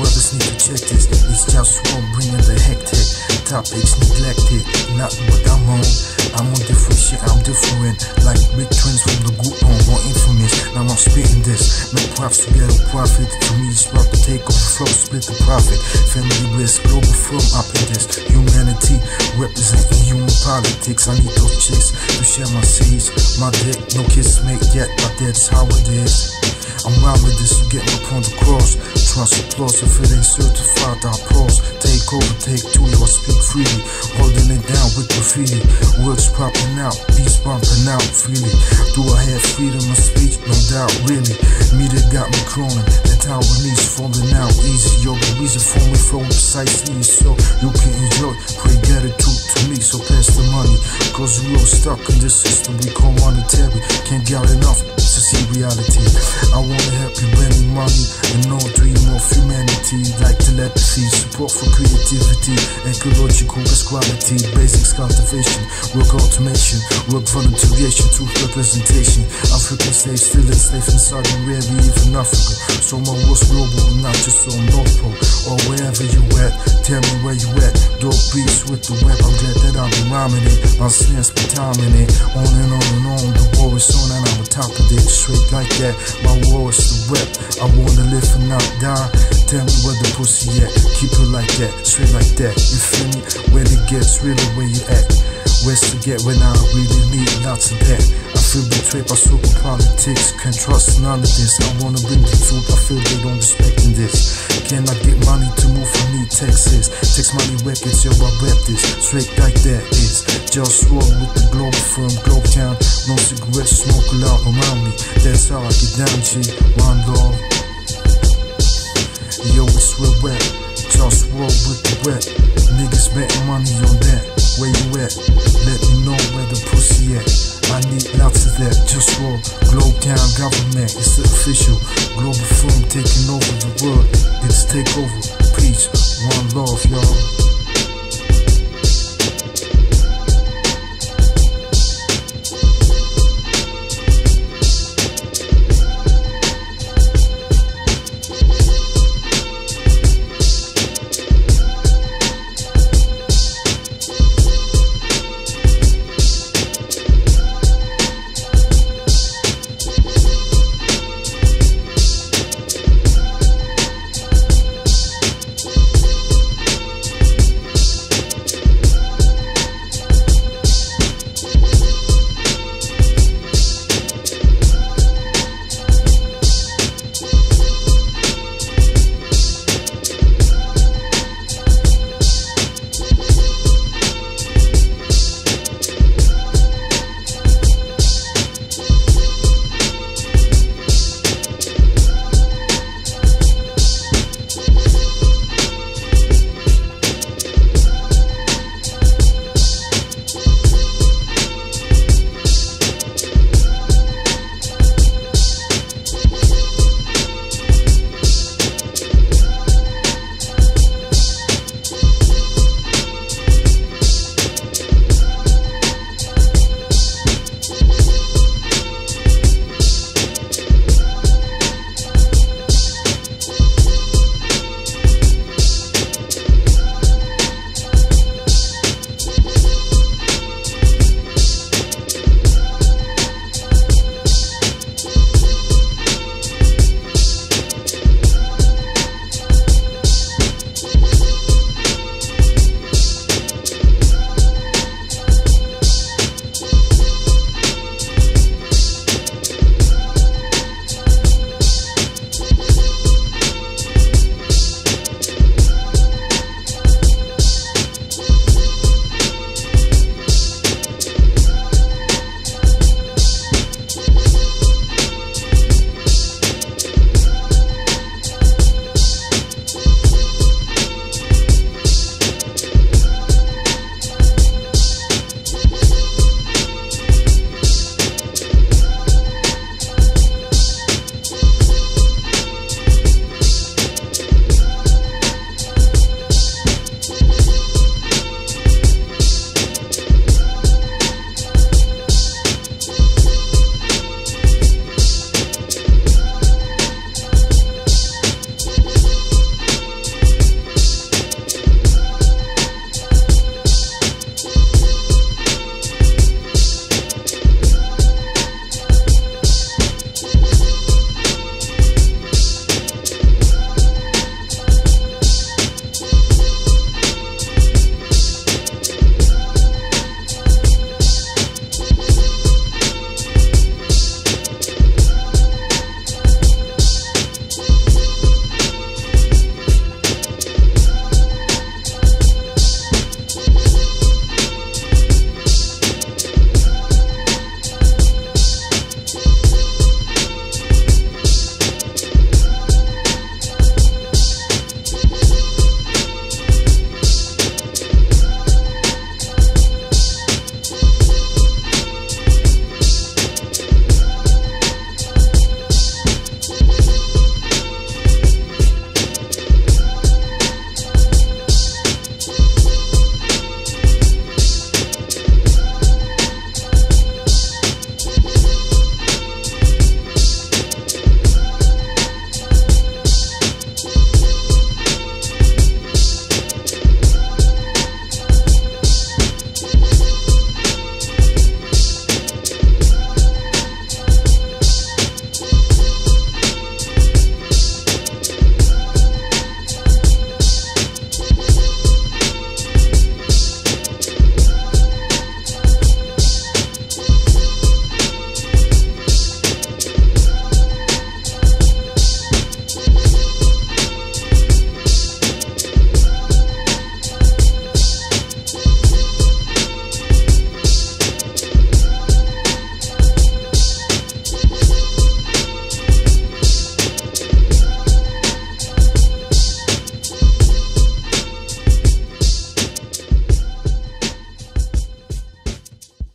Brothers need to check this. It's just one bringing the hectic. Topics neglected. Not what I'm on. I'm on different shit. I'm different. Like big twins from the group on more infamous. Now I'm spitting this. Make props together. Profit to me. It's about to take off flow. Split the profit. Family bliss. Globalfirm up in this. Humanity representing human politics. I need those chicks to share my seeds. My dick. No kiss made yet, but that's how it is. I'm rhyming this to get my point across. Trust applause if it ain't certified, I pause. Take over, take two, I speak freely. Holding it down with graffiti. Words popping out, beats bumping out freely. Do I have freedom of speech? No doubt, really. Media got me crawling. That Taiwanese falling out easy. Yo, the reason for me flowing precisely so you can enjoy. Pray gratitude to me, so pass the money. Cause we're all stuck in this system we call monetary. Can't get enough to see reality. I wanna help you bring money support for creativity, ecological best quality, basics cultivation, work automation, work volunteeration, truth representation. African slaves still enslaved in Saudi Arabia, even Africa. So my work's global, not just on North Pole or wherever you at. Tell me where you at. Dope beats with the whip, I'm glad that I've been rhyming it. My slants be timing it. On and on and on. The war is on and I'm on top of it. Straight like that. My war is the rep. I wanna live and not die. Tell me where the pussy at. Keep it like that. Straight like that. You feel me? When it gets really where you at. Where's to get when I really need lots of that? Feel betrayed by super politics. Can't trust none of this. I wanna bring the truth. I feel they don't respect in this. Can I get money to move from me, Texas? Text money records, yo, I rap this. Straight like that is just roll with the globe firm, globe town. No cigarettes, smoke loud around me. That's how I get down, G. One love. Yo, it's real rap. Just roll with the rap. Niggas betting money on that. Where you at? Let me know where the pussy at. I need lots of that. Just roll. Globe Town government. It's official. Global firm taking over the world. It's takeover. Peace. One love, y'all.